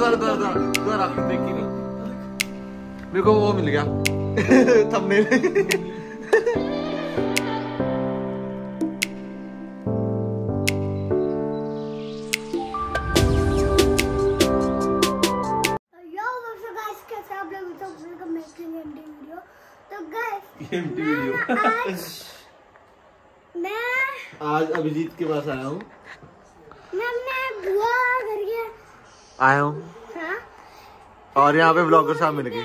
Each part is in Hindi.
देखी नहीं। मेरे को वो मिल गया। थंबनेल। तो तो गाइस एमटी वीडियो आज मैं आज अभिजीत के पास आया हूँ मैं अपने बुआ घर के आया हूँ? हाँ। और यहाँ पे ब्लॉगर साहब मिल गए।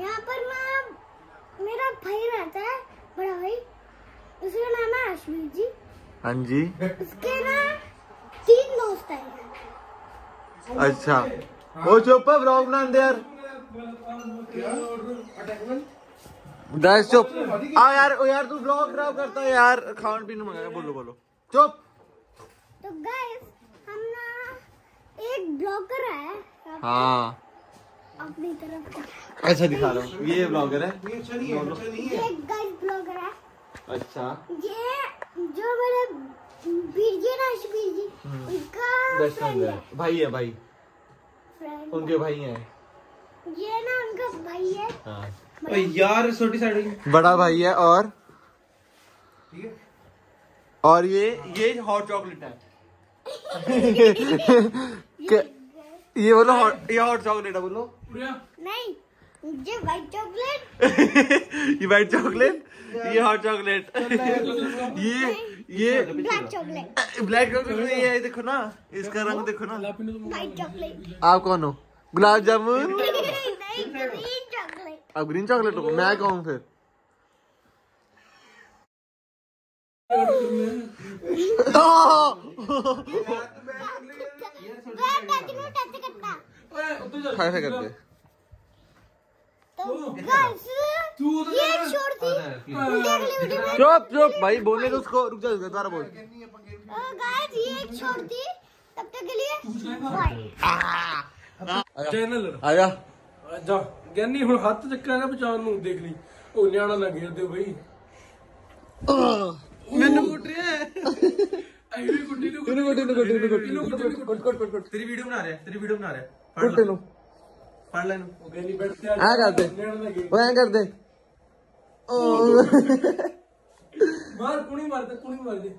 यहाँ पर मेरा भाई रहता है बड़ा भाई। उसका नाम है अश्विन जी। हाँ जी। उसके ना तीन दोस्त हैं। अच्छा। वो चुप है ब्लॉग बना दे यार। गैस चुप। आ यार ओ यार तू ब्लॉग खराब करता है यार। खान पीने मंगाया बोलो बोलो। चुप। तो गाइस एक ब्लॉगर है। हाँ। अपनी तरफ़ ऐसा दिखा रहा हूँ। ये ब्लॉगर है? ये एक गाइस ब्लॉगर है। अच्छा। ये जो मेरे वीर जी ना वीर जी उनका फ्रेंड है। है। भाई है भाई। उनके भाई हैं। ये ना उनका भाई है। हाँ। यार छोटी साइड बड़ा भाई है और और ये ये हॉट चॉकलेट है। ये बोलो hot- ये हॉट चॉकलेट है बोलो। नहीं ये व्हाइट चॉकलेट ये। वाइट चॉकलेट ये हॉट चॉकलेट ये ये ब्लैक चॉकलेट ब्लैक चॉकलेट ये है देखो ना इसका रंग देखो ना। व्हाइट चॉकलेट आप कौन हो? गुलाब जामुन? नहीं ग्रीन चॉकलेट अब ग्रीन चॉकलेट हो मैं कौन फिर? मैं टच नो टच करता खाए खाए करते तो गाइस ये छोड़ दी मुझे अगली वीडियो में चुप चुप भाई बोलने दो उसको रुक जा दोबारा बोल गाइस ये छोड़ दी तब तक के लिए बाय ਚੈਨਲ आजा ਜਾ ਗਿਆਨੀ ਹੁਣ ਹੱਥ ਚੱਕਾ ਨਾ ਬਚਾਉਣ ਨੂੰ ਦੇਖ ਲਈ ਉਹ ਨਿਆਣਾ ਨਾ ਘੇਰ ਦਿਓ ਬਈ ਮੈਨੂੰ ਕੁੱਟ मार कुणी मार पद मार दे।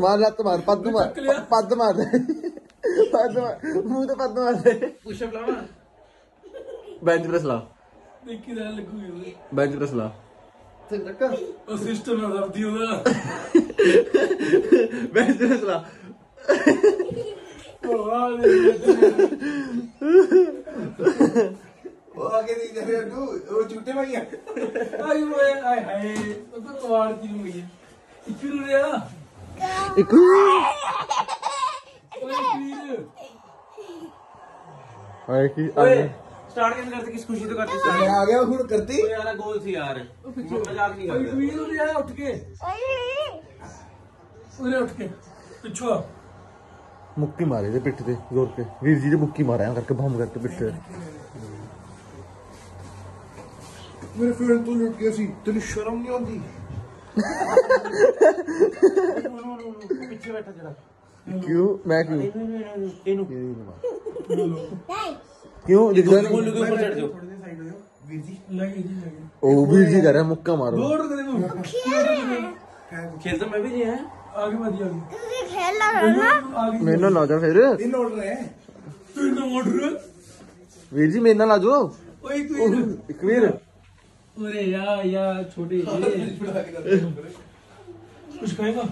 मार लात मार तो पद्म मार बेंच प्रेस लाओ। बेंच प्रेस लाओ। ਤੇ ਲੱਗਾ ਉਹ ਸਿਸਟਮ ਹੈ ਰੱਬਦੀ ਉਹਦਾ ਮੈਂ ਤੇਰੇ ਸੁਣਾ ਉਹ ਆਗੇ ਦੀ ਕਰੇ ਤੂੰ ਉਹ ਛੁੱਟੇ ਭਾਈ ਆਈ ਹੋਏ ਆਏ ਹਾਏ ਉਹ ਤਾਂ ਕਵਾੜ ਦੀ ਨੂੰ ਗਈ ਇਕਰੂ ਰਿਆ ਇਕਰੂ ਓਏ ਕੀ ਆਏ स्टार्ट कैसे करते किस खुशी तो करते स्टार्ट मैं आ गया हूँ करती तो यार गोल थी यार मज़ाक नहीं कर रहा कोई उठ यार उठ के उरे उठ के पिछो मुक्की मारे थे पिट ते ज़ोर के वीर जी ने मुक्की मारा करके बम करके पिट ते मेरे फ्रेंड तो लुट गया सी तेरी शर्म नहीं आती पीछे बैठा जरा क्यों मैं क्यों इनु इनु क्यों? दिग्गज ओ वीर जी कर रहा है मुक्का मारो। खेलता तो मैं भी नहीं है। आगे मत खेल रहा मेरे ना फिर। वीर जी मेरे ना जाओ एक वीर। अरे या या छोटे हाँ, कुछ कहेगा?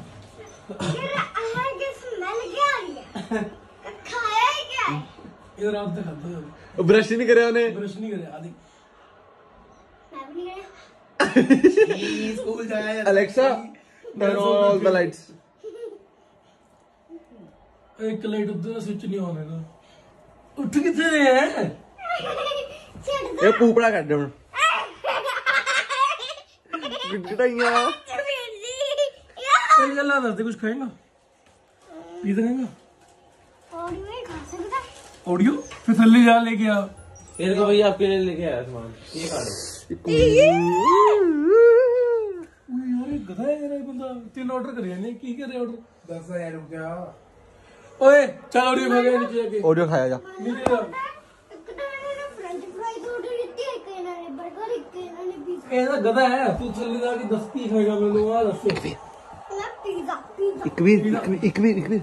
ब्रश नहीं करे उन्हें ब्रश नहीं करे आदि स्कूल जाया अलेक्सा टर्न द लाइट्स एक लाइट उधर स्विच नहीं होने का उठ कितने रहे हैं ये पूपड़ा कर दे हूँ गिटगिटाइयाँ चल चल ना कुछ खाएगा पी देगा ऑडियो? फिर फिसलने जा लेके आओ। तेरे को भैया आपके लिए लेके आया सामान। ये खा लो। ऑर्डर करिए नहीं की करे ऑर्डर दस हज़ार रुपया। ओए चल ऑडियो खा गया। नीचे जाके ऑडियो खाया जा। नीचे जा। ऐसा गधा है। तू चल जा के दस पीस खाएगा मैंने दस्ती दस। से पिज्जा पिज्जा इकवीर इकवीर इकवीर।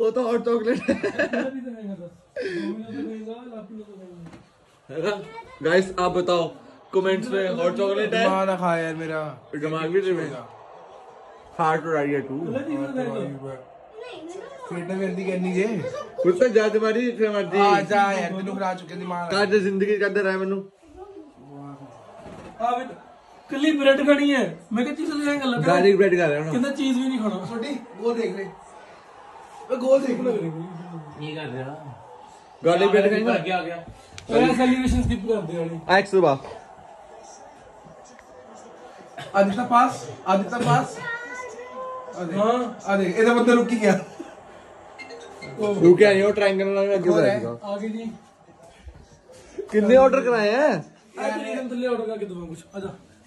वो तो हॉट चॉकलेट गाइस आप बताओ कमेंट्स में हॉट चॉकलेट है? दिमाग खा यार मेरा। दिमाग भी चलेगा हार्ट उड़ा गया तू। फिटनेस तो। जल्दी करनी जे कुत्ता तो जा तुम्हारी फिर मर्ज़ी आ जा यार तू खा चुके दिमाग का ज़िंदगी कर दे रहा है मेनू। आ बेटा। ਕੱਲੀ ਬ੍ਰੈਡ ਖਾਣੀ ਹੈ ਮੈਂ ਕਿਹਾ ਚੀਜ਼ ਖਾਏਗਾ ਲੱਗਾ गार्लिक ब्रेड खा रहा हूं ਕਹਿੰਦਾ ਚੀਜ਼ ਵੀ ਨਹੀਂ ਖਾਣਾ छोटी गोल देख ले ओ गोल देख ले ਕੀ ਕਰ ਰਿਹਾ गार्लिक ब्रेड खाएंगे ਗਿਆ आ गया ਉਹ ਸੈਲੀਬ੍ਰੇਸ਼ਨ ਸਕਿਪ ਕਰਦੇ ਵਾਲੀ आज सुबह आदित्य पास आदित्य पास ਹਾਂ आ देख इधर बंदा रुक गया रुके नहीं वो ट्रायंगल वाला आगे और है? बढ़ेगा ਆ ਗਏ ਜੀ कितने ऑर्डर कराए हैं ਅੱਜ ਨੀਲਮ ਥੱਲੇ ਆਰਡਰ ਕਰਕੇ ਦਵਾਂ ਕੁਝ ਆ ਜਾ ਉਹ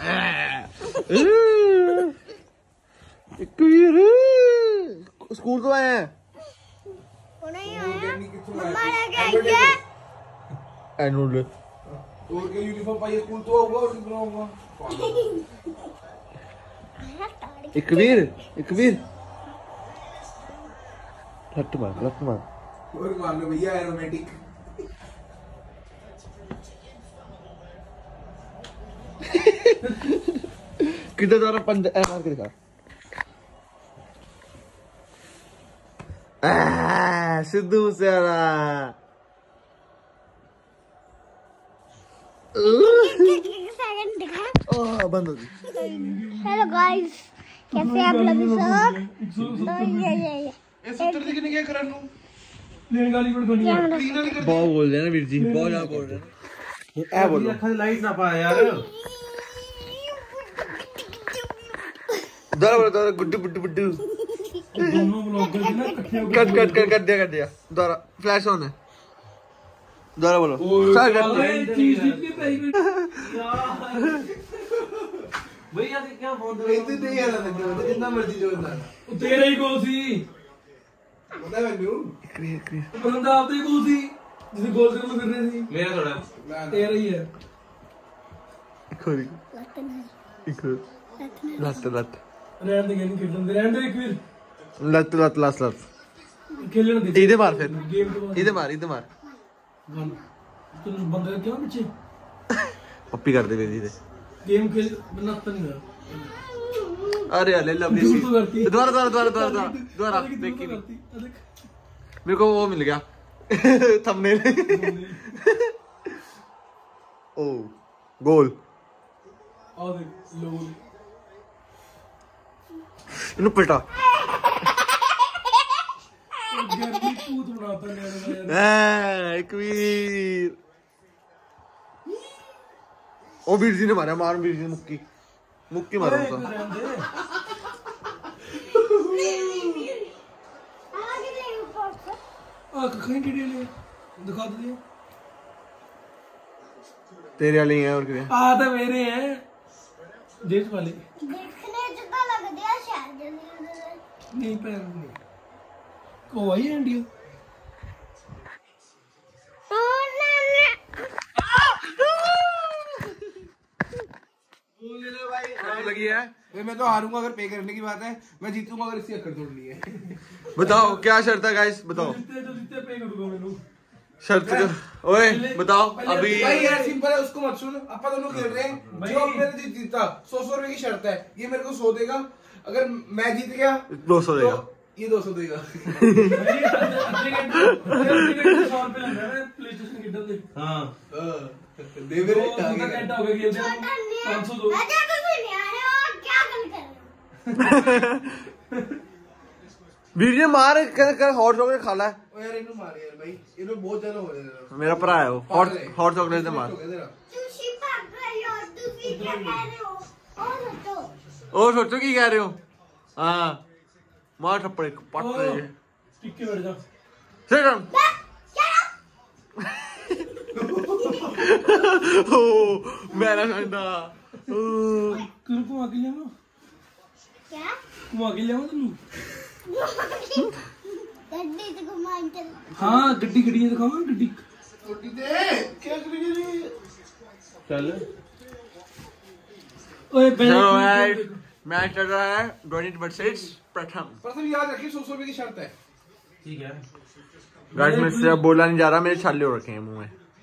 स्कूल तो आए हैं? आया है एनुअल और के यूनिफॉर्म पाइए स्कूल तो होगा और कितना होगा लट मार लट मार और मान लो भैया एरोमेटिक किधर जा रहा पंद ऐ मार के दिखा। सिद्धू से बंद हो गई। हेलो गाइस कैसे आप लोग सब? Oh, बोल रहे ना वीर जी बहुत बोल रहे हैं। ऐ बोलो ਅੱਖਾਂ ਲਾਈਟ ਨਾ ਪਾ ਯਾਰ दोबारा बोलो दोबारा गुड्डू बुड्डू बुड्डू ਦੋਨੋਂ ਵਲੌਗਰ ਦੇ ਨਾ ਇਕੱਠੇ ਹੋ ਕੇ कट कट कट कर दिया कर दिया दोबारा फ्लैश ऑन है दोबारा बोलो स्टार्ट कर दिया ਓਏ ਚੀਜ਼ ਦਿੱਤੀ ਪਈ ਵੀ ਇੱਥੇ ਨਹੀਂ ਆਣਾ ਲੱਗਦਾ ਜਿੰਨਾ ਮਰਜ਼ੀ ਜੋਰ ਲਾ ਉਹ ਤੇਰਾ ਹੀ ਗੋਲ ਸੀ ਪਤਾ ਮੈਨੂੰ क्लियर क्लियर ਉਹ ਬੰਦਾ ਆਪਦੇ ਹੀ ਗੋਲ ਸੀ ਜਿਹਦੇ ਗੋਲ ਕਰਨ ਨੂੰ ਫਿਰ ਰਹੇ ਸੀ ਮੇਰਾ ਥੋੜਾ ਨਾ ਤੇਰਾ ਹੀ ਹੈ एक और एक और लत लत ਰਹਿਣ ਦੇ ਗੇਮ ਖੇਡਣ ਦੇ ਰਹਿਣ ਦੇ ਇੱਕ ਵੀਰ लत लत लत लत ਖੇਲਣ ਦੇ इधर मार फिर ਗੇਮ ਤੋਂ ਬਾਅਦ इधर मार इधर मार ਗਨ ਤੈਨੂੰ ਬੰਦੇ ਕਿਉਂ ਪਿੱਛੇ पप्पी कर दे मेरी इधर ਗੇਮ ਖੇਲ ਬੰਦਾ ਤਾਂ नहीं रहा अरे अरे लवली दूर सी तो करती है। दोबारा दोबारा दोबारा दोबारा दोबारा दोबारा देखी देखी नहीं करती आ देख मेरे को वो मिल गया थंबनेल ओ गोल आ देख लोगों ने इन्हें पलटा गर्मी कूद बनाता है यार है, एक वीर ओ वीर जी ने मारा मार वीर जी ने मुक्की मुक्की मारा ओए, उसका रहने दे। आगे ले ऊपर से आ कहीं टेढ़े ले दिखा दो दिया तेरे वाले ही हैं और क्या आ तो मेरे हैं देश वाले देखने जितना लग दिया शायद जल्दी नहीं पैर नहीं को आई है इंडिया ओ ना लगी है। मैं तो हारूँगा अगर पे करने की बात है। मैं जीतूँगा अगर इसकी अक्कड़ तोड़नी है। बताओ क्या शर्त है गाइस बताओ। जितने जो जितने पे करूँगा मैंने शर्त ओए बताओ अभी भाई यार सिंपल है उसको मत सुन। अपन दोनों खेल रहे हैं। जो मेरे जीत जीता सौ सौ रुपए की शर्त है। ये मेरे को सौ देगा। अगर मैं जीत गया दो सौ देगा। तो ये दो सौ देगा। रहा है। प्ले स्टेशन के डब्बे हाँ दे मेरे वो उनका घंटा हो गया कि छोटा पाँच सौ दो। अजय तो यार और क्या कर रहे हो? मार कर कर हॉट चॉकलेट खा ला। है ओ यार इन्हों मार यार भाई। इन्हों बहुत ज़्यादा हो रहा है मेरा भरा है वो। हॉट हॉट चॉकलेट से मार। तू शिपा कर लो तू भी क्या कह रहे हो? और तो ओ सोचो की कह रहे हो। हाँ। मार थप्पड़ पट रही है। मेरा ठंडा क्या? आगे जाओ तू गड्डी से घुमान चल। हाँ गड्डी गड्डी दिखाओ गड्डी। छोटी दे क्या चल। ओए चलो पहले यार मैच चल रहा है डोनेट वर्सेस प्रथम। प्रथम याद रखिए सौ सौ रुपए की शर्त है। ठीक है। गाइस मैं से अब बोला नहीं जा रहा मेरे छाले हो रखे हैं मुँह में।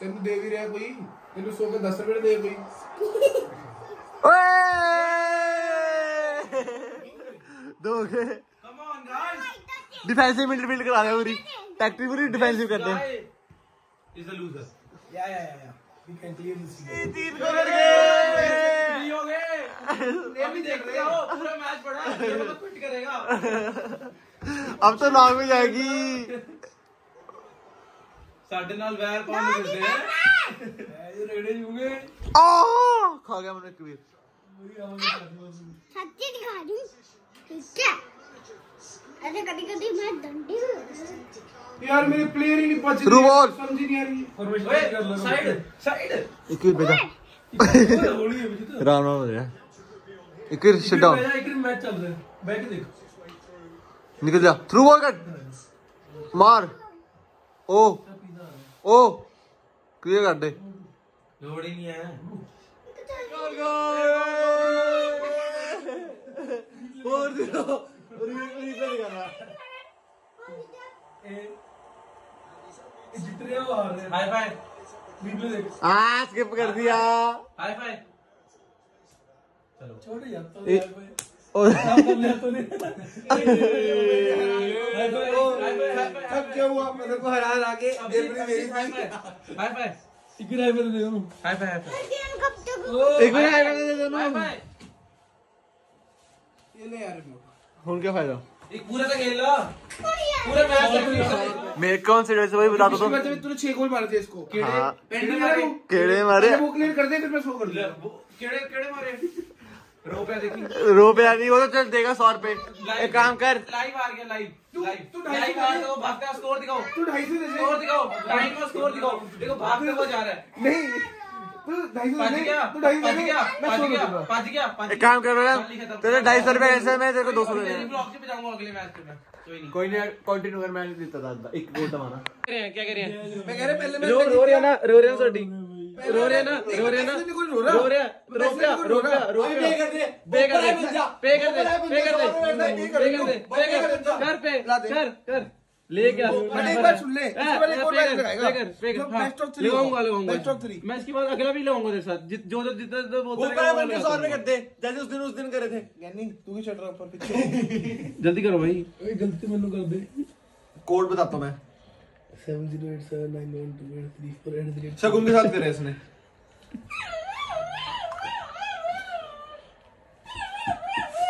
तेन दे भी रहा कोई तेन सौ के दस रुपए दे कोई दो गए डिफेंसिव मिडफील्ड करा रहे पूरी टैक्टिक पूरी डिफेंसिव करते हैं इज़ द लूजर या या या वी कैन क्लियर दिस तीन गोल कर गए हो गए अभी देख रहे हो पूरा मैच पड़ा ये मतलब क्विट करेगा अब तो नाम में जाएगी ਸਾਡੇ ਨਾਲ ਵੈਰ ਪਾਉਣ ਨੂੰ ਆ ਇਹ ਰੇੜੇ ਜੂਗੇ ਆ ਖਾ ਗਿਆ ਮੈਨੂੰ ਸੱਚੀ ਦਿਖਾ ਦੂੰ ਠੀਕ ਹੈ राम राम निकल जा थ्रू बॉल कट मार ओ ओ क्लियर कर दे ਲੋੜ ਹੀ ਨਹੀਂ ਹੈ और दियो रिप्ले कर रहा ਇਹ ਇਹ ਜਿੱਤ ਰਿਹਾ ਉਹ ਹਾਰ ਰਿਹਾ ਹਾਈ ਫਾਈ ਵੀਡੀਓ ਦੇਖ आ स्किप कर दिया हाई फाई चलो छोटे यार तो ए- हाई फाई और क्या हुआ? को हरा हरा के देवरी मेरी थी। हाई दे हाई एक हाई दे ये ले यार क्या फ़ायदा एक पूरा तो खेल लो। पूरा मैच देख कौन से से भाई बता दो तुम तूने छह गोल मारे थे इसको हाँ। मारे वो क्लियर कर दे फिर मैं सो कर दूँगा केड़े केड़े मारे रुपया देखी रो पे नहीं वो तो चल देगा सौ रुपए। एक काम कर। लाइव आ गया लाइव तू- तू ढाई लाइव सौ। तो भाग का स्कोर दिखाओ। तू ढाई सौ। स्कोर दिखाओ टाइम का स्कोर दिखाओ। देखो भागते हुए जा रहा है। नहीं तू ढाई सौ पच दे तू सौ एक काम कर तेरे ढाई रुपए मैं तेरे को दो कोई नहीं। कंटिन्यू कर मैं था एक गोल दबाना क्या कर रहे हैं मैं कह रहा पहले रो रो रहा ना रो रहा सोडी रो रहा ना रो रहा ना। रो रहा। रो रहा रो रहा रो रहा। रो रहा। पे कर दे पे कर दे पे कर दे पे कर दे पे कर दे पे कर कर पे कर कर। ले क्या? बट एक बार सुन ले लगाऊँगा लगाऊँगा बेस्ट ऑफ़ थ्री मैं इसके बाद अगला भी लगाऊँगा तेरे साथ जो जो जितना जो बोलता सौ रुपए कर दे जैसे उस दिन उस दिन करे थे। तू ही चढ़ रहा ऊपर पीछे। जल्दी करो भाई। ओए गलती मैंने कर दे। कोड बताता हूँ मैं 7087912834 शगुन के साथ करे इसने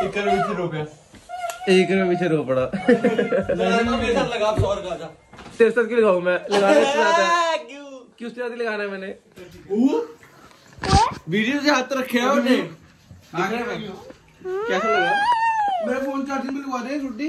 एक करोड़ पीछे एक पीछे रो पड़ा मेरे साथ लगा सौ का जा तेरे साथ क्यों लगाऊँ मैं लगाने के साथ है क्यों उसके साथ ही लगाना है मैंने वीडियो से हाथ रखे है उन्हें कैसा लगा मेरा फ़ोन चार्जिंग पे लगवा दे छुट्टी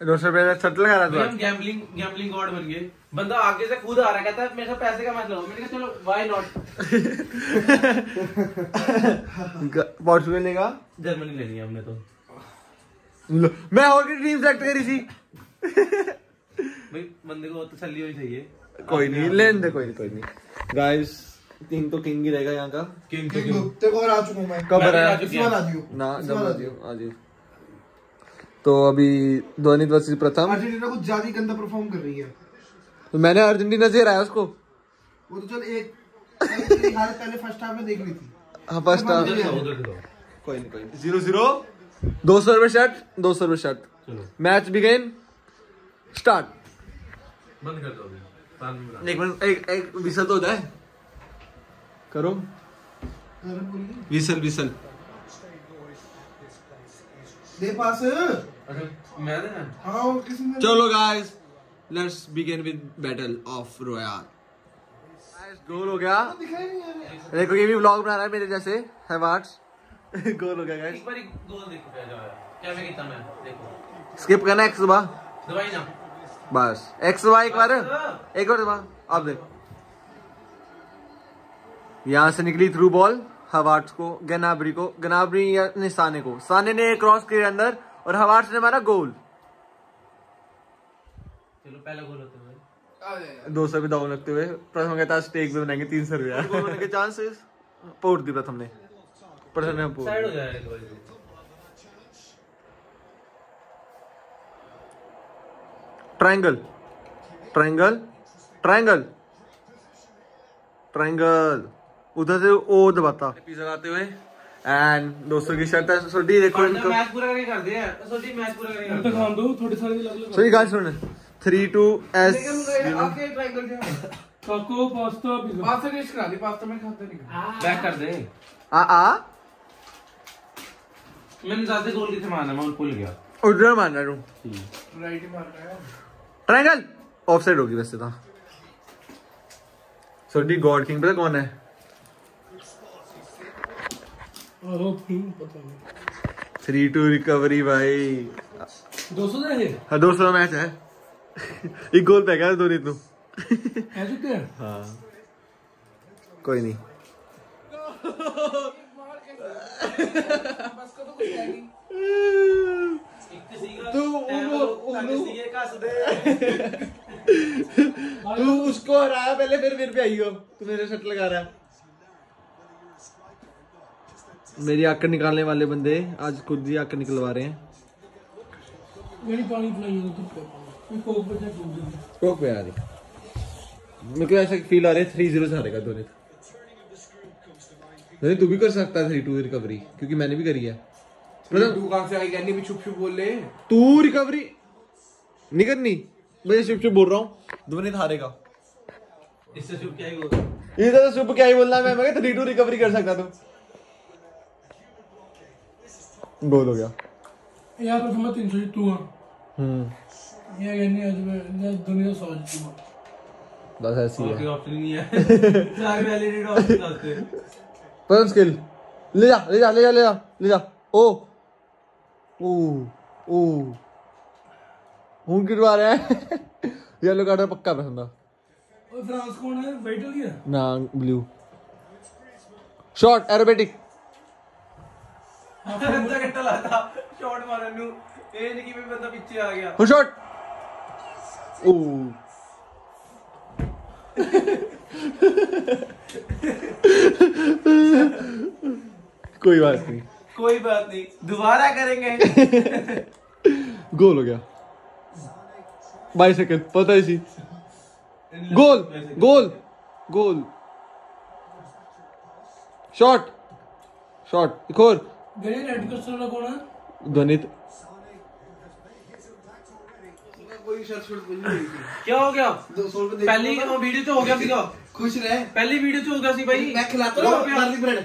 हाँ। 200 रुपए सट लगा रहा था। गैम्बलिंग गैम्बलिंग गॉड बन गए। बंदा आगे से खुद आ रहा कहता है मेरे से पैसे का मत लो। मैंने कहा चलो व्हाई नॉट पोर्चुगल लेगा। जर्मनी लेनी है हमने तो। लो, मैं और की टीम सेलेक्ट करी थी। भाई बंदे को तसल्ली होनी चाहिए। कोई नहीं लेने दे कोई नहीं कोई नहीं। गाइस किंग तो किंग ही रहेगा यहाँ का। किंग तो तेरे किंग को आ चुका मैं। कब रहा आ है। ना जब आ जियो, आ जियो तो अभी ध्वनि वर्सेस प्रथम। अर्जेंटीना कुछ ज़्यादा ही गंदा परफॉर्म कर रही है। तो मैंने अर्जेंटीना से हराया उसको। वो तो चल एक पहले फ़र्स्ट हाफ़ में देख ली थी। हाँ फ़र्स्ट जाओ। कोई नहीं कोई ज़ीरो ज़ीरो। दो सौ रुपए शर्ट दो सौ रुपए शर्ट। चलो। मैच बिगेन स्टार्ट बंद कर दो एक मिनट एक एक विसल तो हो जाए। करो। Whistle whistle. दे पास। अच्छा मैं देना हाँ। ने चलो guys let's begin with battle of royale guys goal हो गया। दिखाई नहीं यार देखो ये भी व्लॉग बना रहा है मेरे जैसे हैवार्ड्स गोल हो गया गाइस एक बार एक गोल देखो क्या जाओ यार। क्या मैं कितना मैं देखो। स्किप करना है एक सुबह दवाई ना। बस। एक सुबह एक बार। एक बार सुबह आप देखो। यहाँ से निकली थ्रू बॉल हवार्ट्स को गनाबरी को। गनाबरी या नहीं साने को। साने ने क्रॉस किया अंदर। और हवार्ट्स ने मारा गोल। चलो पहला गोल होते हुए दो सौ भी दाव लगते हुए। प्रथम कहता स्टेक भी बनाएँगे तीन सौ रुपया। गोल होने के चांसेस पोट दी प्रथम ने। प्रथम ने पोट साइड हो जाएगा ट्रायंगल ट्रायंगल ट्रायंगल ट्रायंगल उधर से ओ दबाता। पिज्जा लगाते हुए। एंड दोस्तों की शर्ट है सोडी देखो इनको मैच पूरा करके कर दिया सोची मैच पूरा करके कर दिया दो थोड़े सारे अलग अलग सही गाइस सुन थ्री टू एस लेकिन आपके ट्राई कर दिया टाको पास्ता पिज्जा पास्ता टेस्ट करा दी पास्ता में खाता नहीं बैक कर दे आ आ मैंने ज़्यादा गोल कितने मारना मैं भूल गया उधर मारना तू राइट ही मार रहा है ट्रायंगल ऑफसाइड होगी वैसे तो सोडी गॉड किंग पता कौन है ओह पता नहीं थ्री टू रिकवरी भाई। 200 दे है हाँ दो सौ मैच है। एक गोल पे गया दो तू? है चुके हैं हाँ। कोई नहीं। तू उनु उनु तू उसको हराया पहले फिर मेरे पे आई हो। तू मेरे शट लगा रहा है। मेरी आँख निकालने वाले बंदे आज खुद ही आँख निकलवा रहे हैं। कोक पे आ रही। मेरे को ऐसा फील आ रहा है थ्री ज़ीरो से हारेगा धोनी धोनी तू भी कर सकता है थ्री टू रिकवरी क्योंकि मैंने भी करी है। मतलब तू कहाँ से आई गैनी भी छुप छुप बोल ले। तू रिकवरी नहीं करनी। मैं चुप चुप बोल रहा हूँ। धोनी हारेगा इससे चुप क्या ही ये तो सुबह क्या ही बोलना है मैं। मैं थ्री टू रिकवरी कर सकता तू। गोल हो गया। यार तो मैं 300 जीतूँगा हम्म। ये कहनी आज मैं दुनिया 100 जीतूँगा बस ऐसी है। कोई ऑप्शन ही नहीं है। सारे वैलिडेट ऑप्शन आते हैं पर स्किल ले जा ले जा ले जा ले जा ले जा। ओ। ओ ओ। हूँ गिरवा रहा है। येलो कार्ड पक्का पसंद है। फ्रांस कौन है? वाइट लिया ना ब्लू शॉट एरोबेटिक अच्छा कट्टा लाता शॉट मारन ਨੂੰ ਇਹ ਨਹੀਂ ਕਿ ਵੀ ਬੰਦਾ ਪਿੱਛੇ ਆ ਗਿਆ हो शॉट ओ कोई बात नहीं कोई बात नहीं दोबारा करेंगे गोल हो गया बाईस सेकंड पता ही सी गोल गोल गोल शॉट शॉट एक और ध्वनित। क्या हो गया? पहली वीडियो तो हो गया खुश रहे। पहली वीडियो तो हो गया सी भाई। मैं खिलाता हूँ। ब्रेड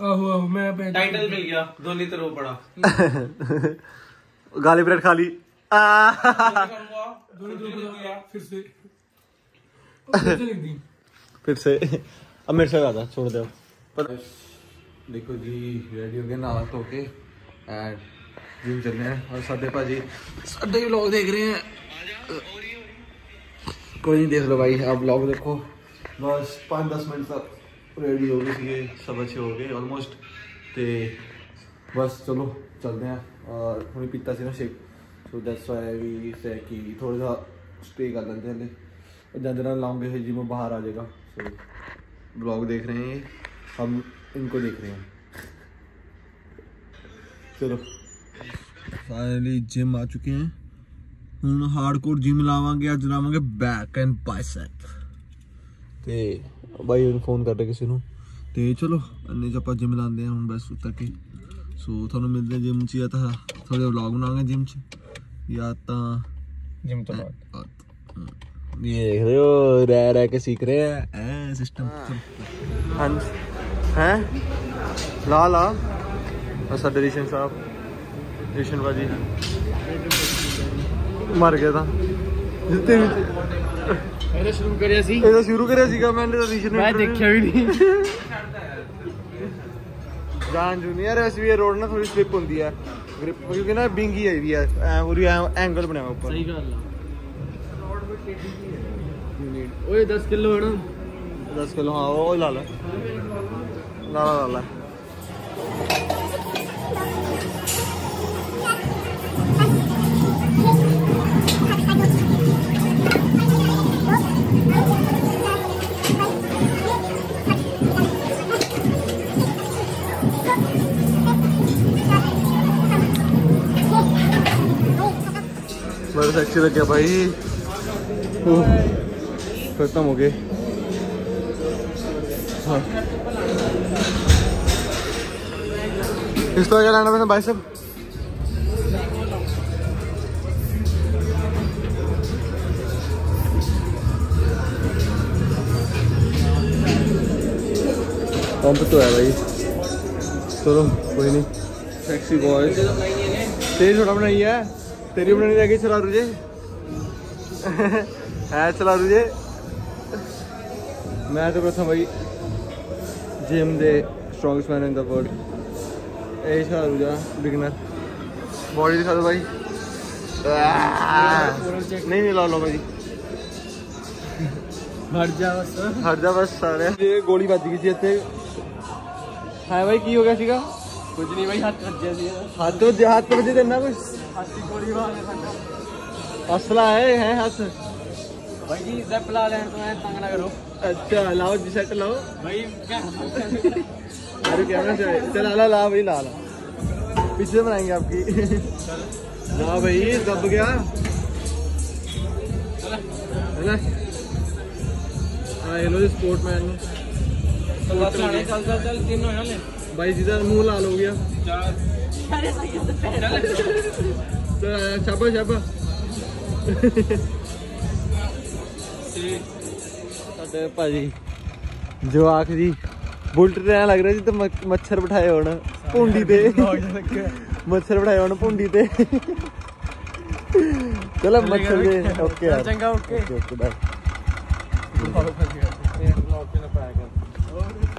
टाइटल मिल गया धोनी तो रो पड़ा। गाली ब्रेड खा ली फिर से। फिर से अब मेरे से आता छोड़ दो देखो जी रेडी हो गए नहा धो के एंड जिम चल रहे हैं। और साडे भाजी साडे लोग देख रहे हैं। कोई नहीं देख लो भाई आप लोग देखो। बस पाँच दस मिनट तक। रेडी हो गए सीगे सब अच्छे हो गए ऑलमोस्ट ਤੇ ਬਸ ਚਲੋ ਚੱਲਦੇ ਆ ਔਰ ਹੁਣੇ ਪੀਤਾ ਸੀ ਨਾ shake so that's why we say ਕਿ ਥੋੜਾ ਜਿਹਾ ਸਟੇ ਕਰ ਲੈਂਦੇ ਹਲੇ जब जरा लाऊंगे है जिम बाहर आ जाएगा सो ब्लॉग देख रहे हैं हम इनको देख रहे हैं चलो फाइनली जिम आ चुके हैं ਹੁਣ ਹਾਰਡਕੋਰ ਜਿਮ ਲਾਵਾਂਗੇ ਅੱਜ ਲਾਵਾਂਗੇ ਬੈਕ ਐਂਡ ਬਾਈਸੈਪ ਤੇ ਬਾਈ ਨੂੰ ਫੋਨ ਕਰਦੇ ਕਿਸੇ ਨੂੰ। ਤੇ ਚਲੋ ਅੰਨੇ ਚ ਆਪਾਂ ਜਿਮ ਲਾਉਂਦੇ ਹਾਂ ਹੁਣ ਬਸ ਉੱਤਰ ਕੇ। ਸੋ ਤੁਹਾਨੂੰ ਮਿਲਦੇ ਜਿਮ ਚ ਜਾਂ ਤਾਂ ਥੋੜੇ ਵਲੌਗ ਬਣਾਵਾਂਗੇ ਜਿਮ ਚ ਜਾਂ ਤਾਂ ਜਿਮ ਤੋਂ ਬਾਅਦ। ਇਹ ਦੇਖ ਹੋ ਰਹਿ ਰਹਿ ਕੇ ਸਿੱਖ ਰਹੇ ਆ ਐ ਸਿਸਟਮ ਹਾਂ ਹੈ? ਲਾ ਲਾ। ਸਾਡੇ ਰਿਸ਼ਨ ਸਾਹਿਬ ਰਿਸ਼ਨ ਬਾਜੀ ਮਰ ਗਿਆ ਤਾਂ। ਜਿੱਤੇ ਵਿੱਚ ਕਰਿਆ ਸੀ। ਇਹਦਾ ਸ਼ੁਰੂ ਕਰਿਆ ਸੀਗਾ ਮੈਂ ਰਜਿਸਟਰ ਮੈਂ ਦੇਖਿਆ ਵੀ ਨਹੀਂ। ਜਾਨ ਜੂਨੀਅਰ ਐਸ ਵੀ ਰੋਡ ਨਾ ਥੋੜੀ ਸਲਿਪ ਹੁੰਦੀ ਆ। ਗ੍ਰਿਪ ਕਿਉਂਕਿ ਨਾ ਬਿੰਗੀ ਆਈ ਵੀ ਆ ਐ ਪੂਰੀ ਐਂਗਲ ਬਣਿਆ ਉੱਪਰ ਸਹੀ ਗੱਲ ਆ। ਰੋਡ ਵੀ ਟੇਢੀ ਹੈ ਓਏ 10 ਕਿਲੋ ਹਣ 10 ਕਿਲੋ ਹਾਂ ਉਹ ਲਾ ਲੈ ਲਾ ਲਾ। बड़ा सेक्सी लग गया भाई। खत्म हो गए। हाँ। इस तरह क्या लाना मैंने भाई साहब पंप तो है भाई। चलो कोई नहीं। सेक्सी बॉयज़ तेरी थोड़ा बनाई है? तेरी बनानी रह गई चला रुझे है चला रुझे मैं तो प्रथम भाई gym the strongest man in the world ए चला रुझा बिगनर बॉडी दिखा दो भाई। नहीं नहीं ला लो भाई। हट जा बस। हट जा बस सारे गोली बज गई थी इतने। हाँ भाई की हो गया सीगा कुछ नहीं भाई हाथ कट जैसी हाथ तो हाथ तो मुझे देना कुछ? हाथी की गोली मार असला है है हाथ? भाई जी सेट ला ले तो है तंग ना करो। अच्छा लाओ जी सेट लाओ। भाई क्या? अरे कैमरा से चल ला ला भाई ला ला। पीछे बनाएँगे आपकी। ला भाई दब गया। है ना? हाँ, ये लो स्पोर्ट मैन चल चल चल तीनों भाई सीधा मुंह लाल हो गया चल चल आया, छापा छापा ਸਾਡੇ ਭਾਜੀ ਜਵਾਕ ਜੀ ਬੁਲਟ ਤੇ ਐਂ ਲੱਗ ਰਿਹਾ ਜਿੱਦਾਂ ਮ- ਮੱਛਰ ਬਿਠਾਏ ਹੋਣ ਭੁੰਡੀ ਤੇ ਮੱਛਰ ਬਿਠਾਏ ਹੋਣ ਭੁੰਡੀ ਤੇ ਚਲੋ ਮੱਛਰ ਦੇ ਓਕੇ ਯਾਰ चंगा okay okay okay bye vlog ਤੇ ਨਾ ਪਾਇਆ ਕਰ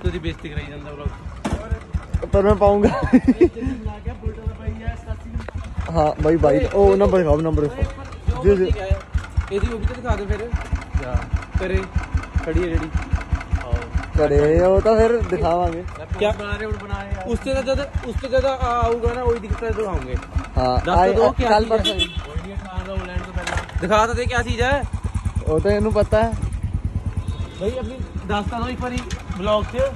ਤੇਰੀ ਬੇਇੱਜ਼ਤੀ ਕਰਾਈ ਜਾਂਦਾ ਵਲੌਗ ਪਰ ਮੈਂ ਪਾਉਂਗਾ ਲਾ ਕੇ ਬੁਲਟ ਦਾ ਭਾਈ ਹੈ 87 ਹਾਂ ਬਾਈ ਬਾਈ ਉਹ ਨੰਬਰ ਦਿਖਾਓ ਨੰਬਰ ਦਿਖਾਓ ਜੀ ਜੀ ਇਹਦੀ ਉਹ ਵੀ ਤਾਂ ਦਿਖਾ ਦੇ ਫਿਰ ਜਾ ਕਰੇ ਖੜੀ ਹੈ ਜਿਹੜੀ ਕਰੇ ਉਹ ਤਾਂ ਫਿਰ ਦਿਖਾਵਾਂਗੇ क्या बना रहे और बना रहे उससे तो ज्यादा उससे ज्यादा आऊंगा ना वही दिखता है दिखाऊंगे ਹਾਂ ਦੱਸ ਤਾਂ ਦਿਓ ਕਿਆ ਕੱਲ ਚੀਜ਼ ਹੈ। ਪਰਸੋਂ दिखा तो दे क्या चीज है ਉਹ ਤਾਂ ਇਹਨੂੰ ਪਤਾ ਹੈ भाई अपनी दास्तान दो एक बारी ब्लॉग से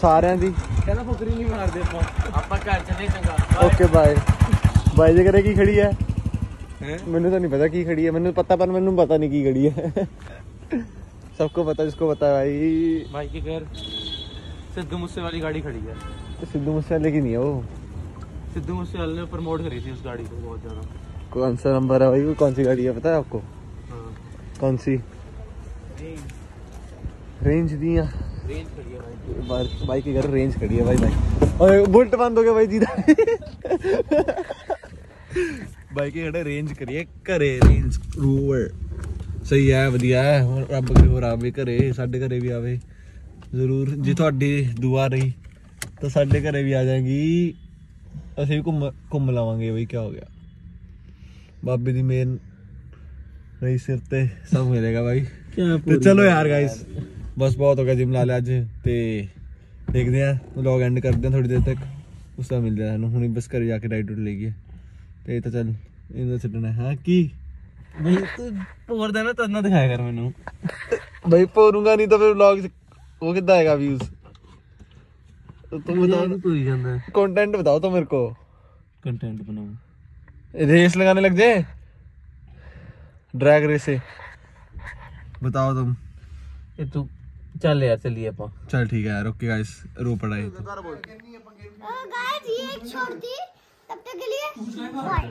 ਸਾਰਿਆਂ ਦੀ कहना फुकरी नहीं मार दे ਆਪਾਂ ਘਰ ਚਲੇ ਚੰਗਾ ਓਕੇ ਬਾਏ ਬਾਈ ਜੇ ਕਰੇ ਕੀ ਖੜੀ ਹੈ हैं ਮੈਨੂੰ ਤਾਂ ਨਹੀਂ ਪਤਾ ਕੀ ਖੜੀ ਹੈ ਮੈਨੂੰ ਪਤਾ ਪਰ ਮੈਨੂੰ ਪਤਾ ਨਹੀਂ ਕੀ ਖੜੀ ਹੈ सबको पता जिसको पता है भाई भाई के घर सिद्धू मूसे वाली गाड़ी खड़ी है सिद्धू मूसेवाले की नहीं है वो सिद्धू मूसेवाले ने प्रमोट करी थी उस गाड़ी को बहुत ज्यादा कौन सा नंबर है भाई वो कौन सी गाड़ी है पता है आपको हाँ कौन सी रेंज दिया रेंज खड़ी है भाई बार- बाइक के घर रेंज खड़ी है भाई भाई और बुलट बंद हो गया भाई जीदा ਬਾਈਕ ਜਿਹੜਾ ਰੇਂਜ ਕਰੀਏ ਘਰੇ ਰੇਂਜ ਰੂਵਰ ਸਹੀ ਹੈ ਵਧੀਆ ਹੈ ਹੁਣ ਰੱਬ ਕਰੇ ਹੋਰ ਆਵੇ ਘਰੇ ਸਾਡੇ ਘਰੇ ਵੀ ਆਵੇ ਜ਼ਰੂਰ ਜੇ ਤੁਹਾਡੀ ਦੁਆ ਰਹੀ ਤਾਂ ਸਾਡੇ ਘਰੇ ਵੀ ਆ ਜਾਏਗੀ ਅਸੀਂ ਵੀ ਘੁੰਮ ਘੁੰਮ ਲਾਵਾਂਗੇ ਬਈ ਕੀ ਹੋ ਗਿਆ ਬਾਬੇ ਦੀ ਮੇਨ ਰਹੀ ਸਿਰ ਤੇ ਸਭ ਮਿਲੇਗਾ ਭਾਈ क्या ਤੇ ਚਲੋ ਯਾਰ ਗਾਇਸ ਬਸ ਬਹੁਤ ਹੋ ਗਿਆ ਜਿਮ ਲਾ ਲਿਆ ਅੱਜ ਤੇ ਦੇਖਦੇ ਆ ਵਲੌਗ ਐਂਡ ਕਰਦੇ ਆ ਥੋੜੀ ਦੇਰ ਤੱਕ ਉਸ ਦਾ ਮਿਲਦੇ ਆ ਸਾਨੂੰ ਹੁਣੀ ਬਸ ਘਰੇ ਜਾ ਕੇ ਰਾਈਡ ਰੂਟ ਲਈਏ ਤੇ ਇਹ ਤਾਂ ਚੱਲ ਇਹਦਾ ਛੱਡਣਾ ਹਾਂ ਕੀ भाई तू पोर देना तो ना दिखाया कर मैनू ਭਾਈ ਪੋਰੂੰਗਾ ਨਹੀਂ ਤਾਂ ਫਿਰ ਵਲੌਗ ਉਹ ਕਿੱਦਾਂ ਆਏਗਾ ਵਿਊਜ਼ तुम बताओ तू ही जांदा है कंटेंट बताओ तो मेरे को कंटेंट बनाओ रेस लगाने लग जाए ड्रैग रेस से बताओ तुम ये तू चल यार चलिए अपन चल ठीक है यार ओके गाइस रो पड़ा है गाइस ये एक छोड़ दी। तब तक के लिए बाय